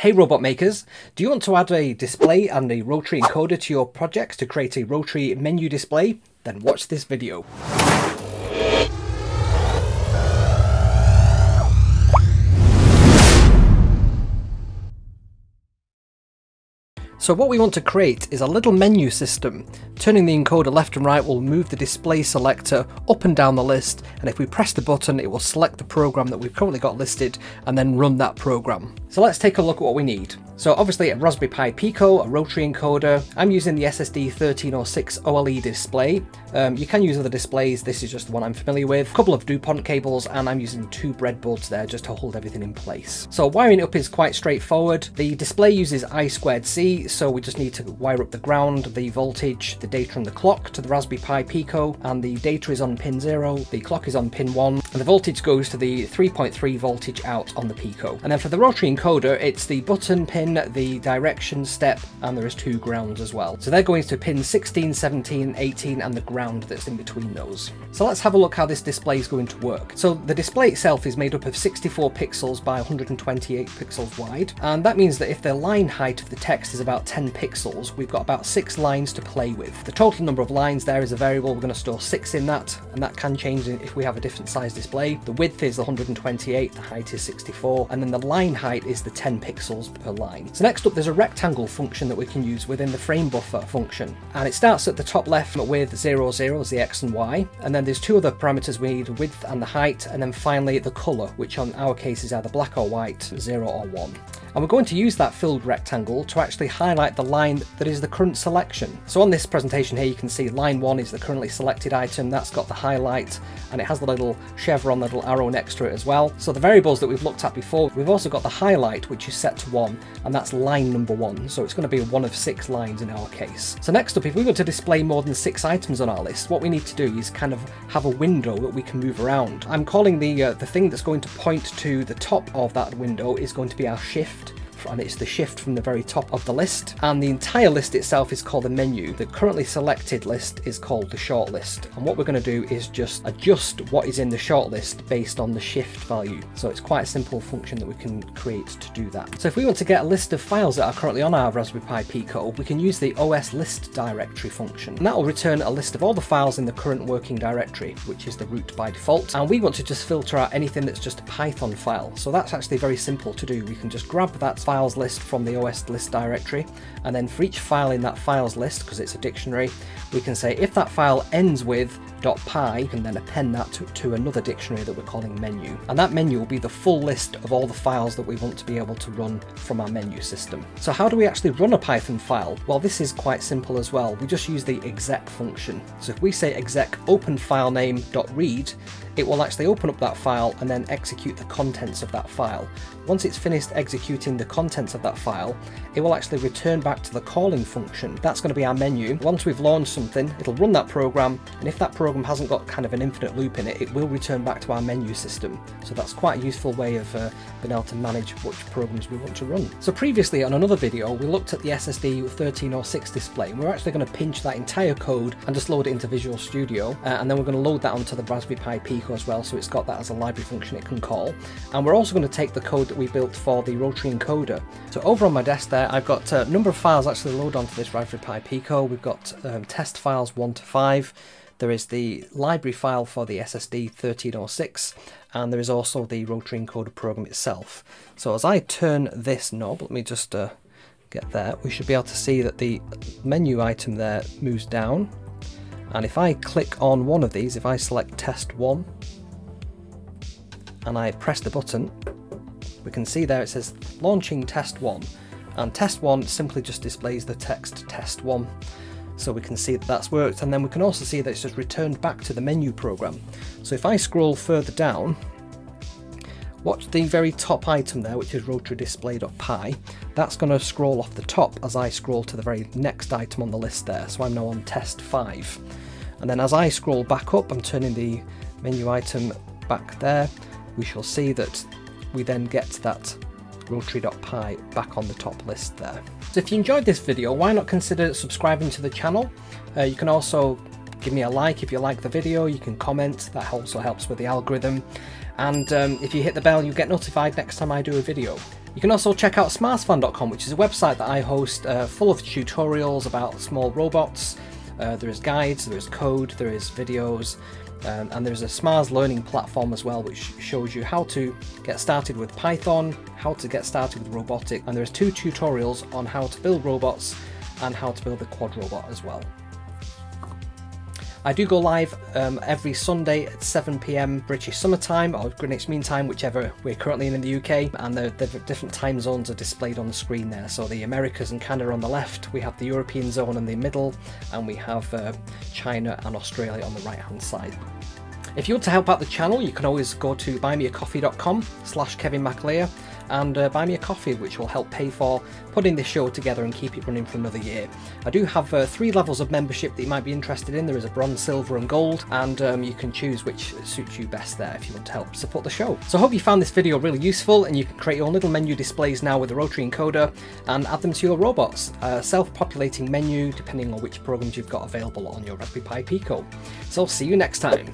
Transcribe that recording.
Hey robot makers, do you want to add a display and a rotary encoder to your project to create a rotary menu display? Then watch this video. So what we want to create is a little menu system. Turning the encoder left and right will move the display selector up and down the list and if we press the button it will select the program that we've currently got listed and then run that program. So let's take a look at what we need. So obviously a Raspberry Pi Pico, a rotary encoder. I'm using the SSD 1306 OLED display. Um, you can use other displays, this is just the one I'm familiar with. A couple of DuPont cables and I'm using two breadboards there just to hold everything in place. So wiring up is quite straightforward. The display uses I squared C, so we just need to wire up the ground, the voltage, the data and the clock to the Raspberry Pi Pico, and the data is on pin 0, the clock is on pin 1, and the voltage goes to the 3.3 voltage out on the Pico. And then for the rotary encoder, it's the button pin pin, the direction step, and there is two grounds as well. So they're going to pin 16, 17, 18, and the ground that's in between those. So let's have a look how this display is going to work. So the display itself is made up of 64 pixels by 128 pixels wide, and that means that if the line height of the text is about 10 pixels, we've got about six lines to play with. The total number of lines there is a variable, we're going to store six in that, and that can change if we have a different size display. The width is 128, the height is 64, and then the line height is the 10 pixels per line. So next up there's a rectangle function that we can use within the frame buffer function and it starts at the top left with 0, 0 as the x and y and then there's two other parameters we need, width and the height and then finally the colour which on our case is either black or white, 0 or 1. And we're going to use that filled rectangle to actually highlight the line that is the current selection. So on this presentation here you can see line 1 is the currently selected item, that's got the highlight and it has the little chevron, the little arrow next to it as well. So the variables that we've looked at before, we've also got the highlight which is set to 1 and that's line number 1, so it's going to be one of six lines in our case. So next up, if we were to display more than six items on our list, what we need to do is kind of have a window that we can move around. I'm calling the, uh, the thing that's going to point to the top of that window is going to be our shift and it's the shift from the very top of the list. And the entire list itself is called a menu. The currently selected list is called the shortlist. And what we're going to do is just adjust what is in the shortlist based on the shift value. So it's quite a simple function that we can create to do that. So if we want to get a list of files that are currently on our Raspberry Pi Pico, we can use the OS list directory function. And that will return a list of all the files in the current working directory, which is the root by default. And we want to just filter out anything that's just a Python file. So that's actually very simple to do. We can just grab that files list from the OS list directory. And then for each file in that files list, because it's a dictionary, we can say if that file ends with .py, can then append that to, to another dictionary that we're calling menu. And that menu will be the full list of all the files that we want to be able to run from our menu system. So how do we actually run a Python file? Well, this is quite simple as well. We just use the exec function. So if we say exec open file name .read, it will actually open up that file and then execute the contents of that file. Once it's finished executing the contents of that file, it will actually return back to the calling function. That's going to be our menu. Once we've launched something, it'll run that program, and if that program hasn't got kind of an infinite loop in it, it will return back to our menu system. So that's quite a useful way of uh, being able to manage which programs we want to run. So previously on another video, we looked at the SSD 1306 display, and we're actually going to pinch that entire code and just load it into Visual Studio, uh, and then we're going to load that onto the Raspberry Pi Pico as well, so it's got that as a library function it can call. And we're also going to take the code that we built for the rotary encoder. So over on my desk there, I've got a number of files actually loaded onto this Raspberry Pi Pico. We've got um, test files 1 to 5. There is the library file for the SSD 1306 and there is also the rotary encoder program itself. So as I turn this knob, let me just uh, get there, we should be able to see that the menu item there moves down. And if I click on one of these, if I select test 1 and I press the button, we can see there it says launching test 1 and test 1 simply just displays the text test 1 so we can see that that's worked. And then we can also see that it's just returned back to the menu program. So if I scroll further down watch the very top item there which is rotarydisplay.py. that's going to scroll off the top as I scroll to the very next item on the list there. So I'm now on test 5 and then as I scroll back up I'm turning the menu item back there. We shall see that we then get that rotary.py back on the top list there. So if you enjoyed this video, why not consider subscribing to the channel? Uh, you can also give me a like if you like the video, you can comment, that also helps with the algorithm. And um, if you hit the bell, you get notified next time I do a video. You can also check out smarsfan.com, which is a website that I host uh, full of tutorials about small robots. Uh, there is guides, there is code, there is videos, um, and there's a Smars learning platform as well, which shows you how to get started with Python, how to get started with robotic, and there's two tutorials on how to build robots and how to build a quad robot as well. I do go live um, every Sunday at 7pm British Summer Time or Greenwich Mean Time, whichever we're currently in in the UK, and the, the, different time zones are displayed on the screen there. So the Americas and Canada on the left, we have the European zone in the middle, and we have uh, China and Australia on the right hand side. If you want to help out the channel, you can always go to buymeacoffee.com slash Kevin McAleer and uh, buy me a coffee, which will help pay for putting this show together and keep it running for another year. I do have uh, three levels of membership that you might be interested in. There is a bronze, silver, and gold, and um, you can choose which suits you best there if you want to help support the show. So I hope you found this video really useful, and you can create your own little menu displays now with the rotary encoder and add them to your robots. A self-populating menu depending on which programs you've got available on your Raspberry Pi Pico. So I'll see you next time.